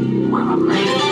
Well, I made.